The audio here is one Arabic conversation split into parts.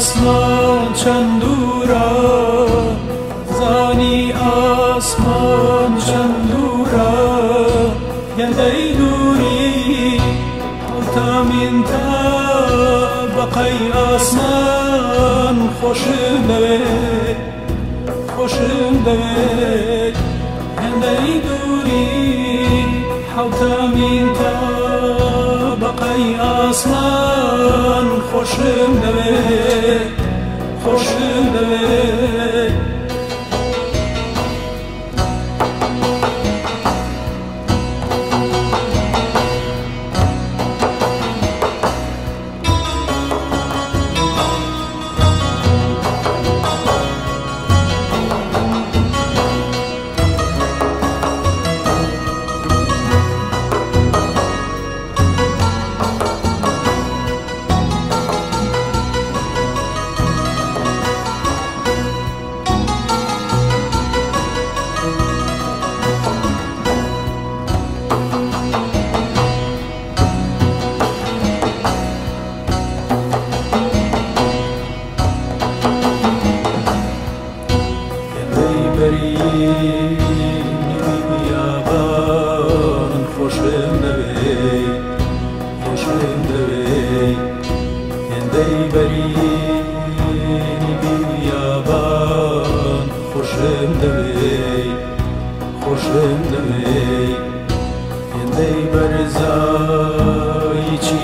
آسمان چند دورا زانی آسمان چند يدي دوري من بقي أسمان. خوش دوي خوش دوي يدي دوري حوتا من بقي أسمان. خوش دوي خوش خوشم دوی خوشم دوی هندی برزایی چی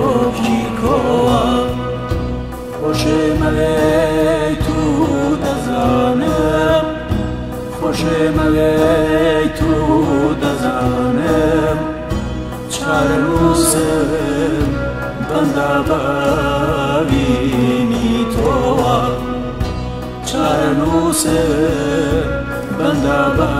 خوشمەوەی تو دەزانم خوشمەوەی تو دەزانم چارە نووسم بەندا بەبینی تۆوە چارە نووسم بەندا بە